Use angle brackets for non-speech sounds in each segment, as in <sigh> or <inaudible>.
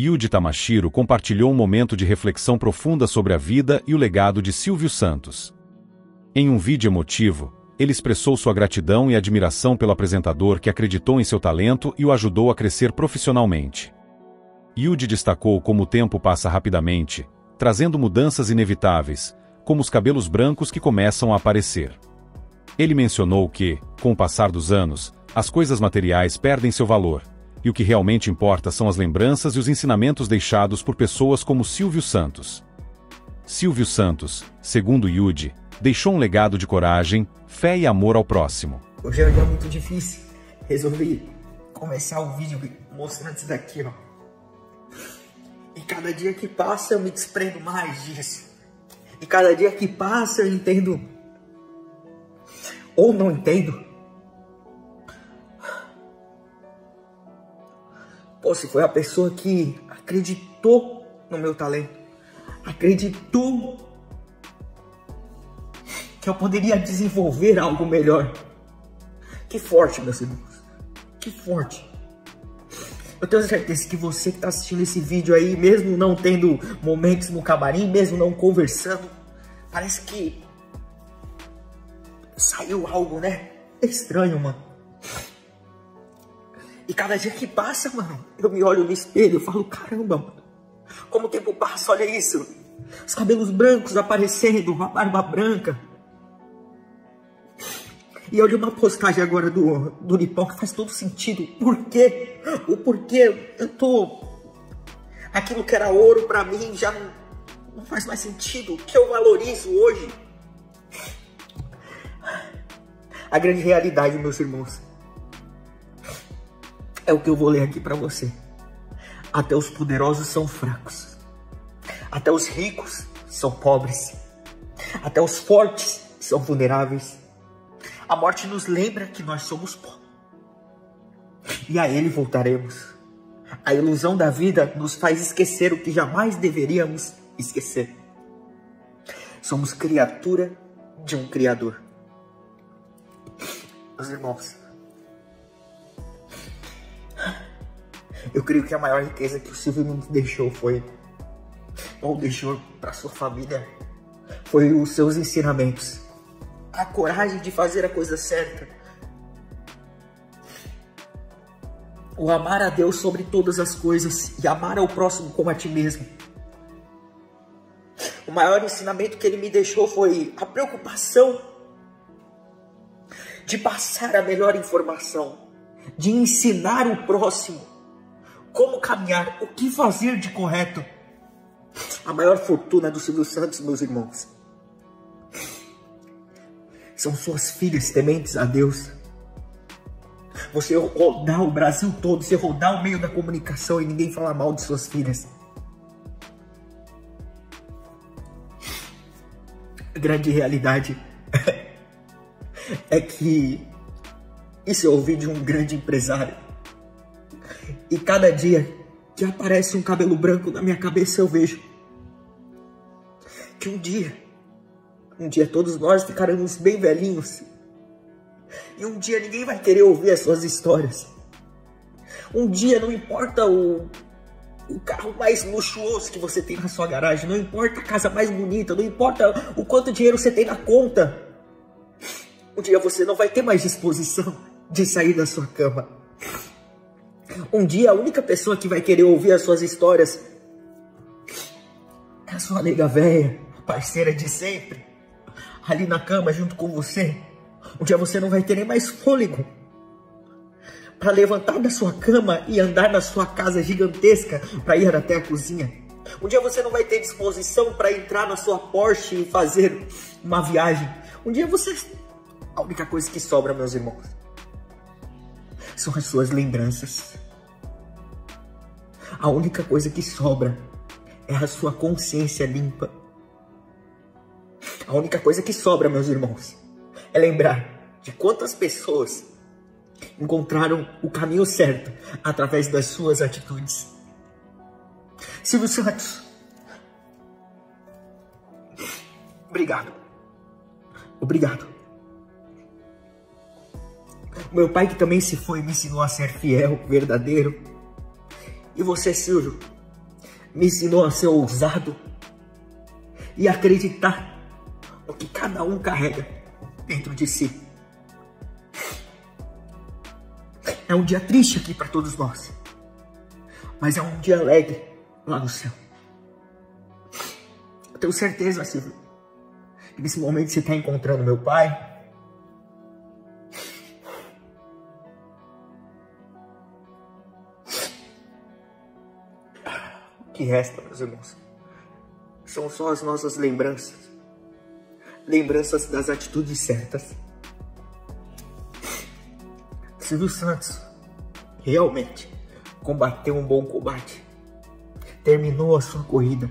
Yuji Tamashiro compartilhou um momento de reflexão profunda sobre a vida e o legado de Silvio Santos. Em um vídeo emotivo, ele expressou sua gratidão e admiração pelo apresentador que acreditou em seu talento e o ajudou a crescer profissionalmente. Yuji destacou como o tempo passa rapidamente, trazendo mudanças inevitáveis, como os cabelos brancos que começam a aparecer. Ele mencionou que, com o passar dos anos, as coisas materiais perdem seu valor, e o que realmente importa são as lembranças e os ensinamentos deixados por pessoas como Silvio Santos. Silvio Santos, segundo Yuji, deixou um legado de coragem, fé e amor ao próximo. Hoje é um dia muito difícil. Resolvi começar o vídeo mostrando isso daqui, ó. E cada dia que passa eu me desprendo mais disso. E cada dia que passa eu entendo ou não entendo. Pô, se foi a pessoa que acreditou no meu talento, acreditou que eu poderia desenvolver algo melhor. Que forte, meus irmãos. Que forte. Eu tenho certeza que você que está assistindo esse vídeo aí, mesmo não tendo momentos no camarim, mesmo não conversando, parece que saiu algo, né? Estranho, mano. E cada dia que passa, mano, eu me olho no espelho e falo, caramba, mano, como o tempo passa, olha isso. Os cabelos brancos aparecendo, uma barba branca. E li uma postagem agora do, do Lipão que faz todo sentido. Por quê? O porquê eu tô... Aquilo que era ouro pra mim já não, não faz mais sentido. O que eu valorizo hoje a grande realidade, meus irmãos, é o que eu vou ler aqui para você. Até os poderosos são fracos. Até os ricos são pobres. Até os fortes são vulneráveis. A morte nos lembra que nós somos pó. E a ele voltaremos. A ilusão da vida nos faz esquecer o que jamais deveríamos esquecer. Somos criatura de um Criador. Meus irmãos, eu creio que a maior riqueza que o Silvio nos deixou foi, ou deixou para sua família, foi os seus ensinamentos. A coragem de fazer a coisa certa. O amar a Deus sobre todas as coisas e amar ao próximo como a ti mesmo. O maior ensinamento que ele me deixou foi a preocupação de passar a melhor informação, de ensinar o próximo como caminhar, o que fazer de correto. A maior fortuna do Silvio Santos, meus irmãos, são suas filhas tementes a Deus. Você rodar o Brasil todo, você rodar o meio da comunicação e ninguém falar mal de suas filhas. A grande realidade <laughs> é que isso eu ouvi de um grande empresário. E cada dia que aparece um cabelo branco na minha cabeça, eu vejo que um dia, um dia todos nós ficaremos bem velhinhos. E um dia ninguém vai querer ouvir as suas histórias. Um dia não importa o, o carro mais luxuoso que você tem na sua garagem, não importa a casa mais bonita, não importa o quanto dinheiro você tem na conta. Um dia você não vai ter mais disposição de sair da sua cama. Um dia a única pessoa que vai querer ouvir as suas histórias é a sua nega velha, parceira de sempre, ali na cama junto com você. Um dia você não vai ter nem mais fôlego para levantar da sua cama e andar na sua casa gigantesca para ir até a cozinha. Um dia você não vai ter disposição para entrar na sua Porsche e fazer uma viagem. Um dia você a única coisa que sobra, meus irmãos, são as suas lembranças. A única coisa que sobra é a sua consciência limpa. A única coisa que sobra, meus irmãos, é lembrar de quantas pessoas encontraram o caminho certo através das suas atitudes. Silvio Santos, obrigado. Obrigado. Meu pai que também se foi me ensinou a ser fiel, verdadeiro. E você, Silvio, me ensinou a ser ousado e acreditar no que cada um carrega dentro de si. É um dia triste aqui para todos nós, mas é um dia alegre lá no céu. Eu tenho certeza, Silvio, que nesse momento você está encontrando meu pai. Que resta, meus irmãos, são só as nossas lembranças lembranças das atitudes certas. Silvio Santos realmente combateu um bom combate, terminou a sua corrida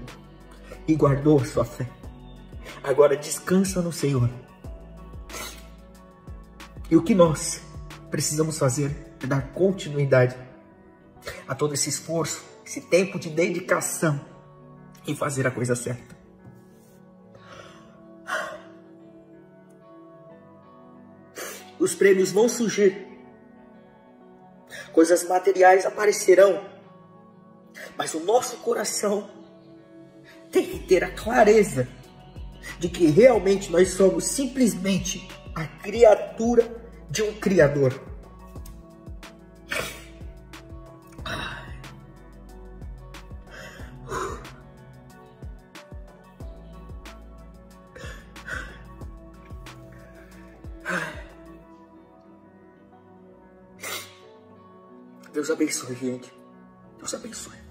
e guardou a sua fé. Agora descansa no Senhor. E o que nós precisamos fazer é dar continuidade a todo esse esforço, esse tempo de dedicação em fazer a coisa certa. Os prêmios vão surgir, coisas materiais aparecerão, mas o nosso coração tem que ter a clareza de que realmente nós somos simplesmente a criatura de um Criador. Deus abençoe, gente. Deus abençoe.